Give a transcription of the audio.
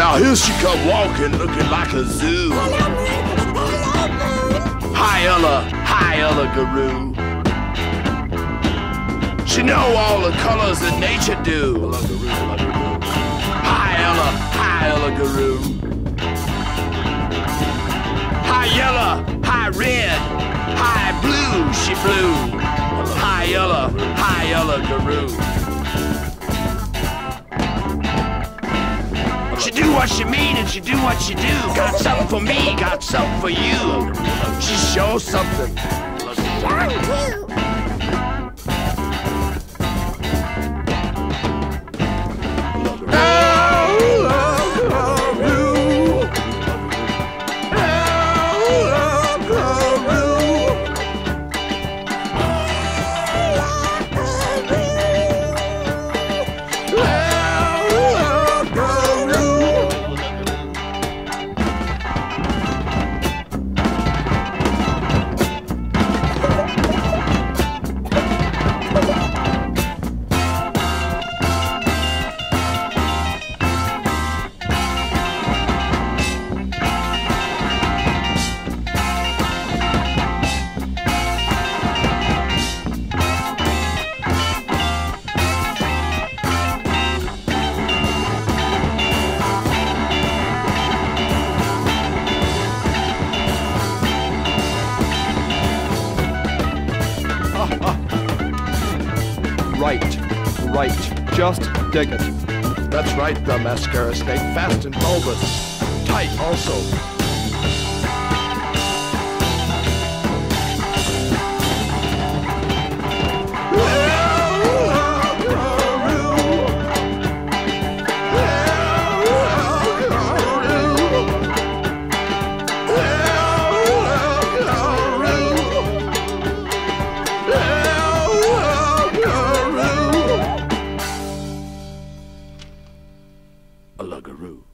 Now here she come walking, looking like a zoo. Hi Ella, hi Ella Guru. She know all the colors that nature do. Hi Ella, hi Ella Guru. Hi yellow, hi red, hi blue, she flew. Hi yellow, hi Ella Guru. What she mean and she do what she do. Got something for me, got something for you. She shows something. right, right. Just dig it. That's right, the mascara snake. Fast and bulbous. Tight also. Ella Guru.